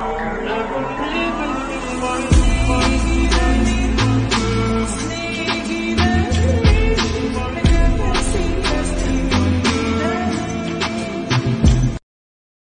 Never leaving.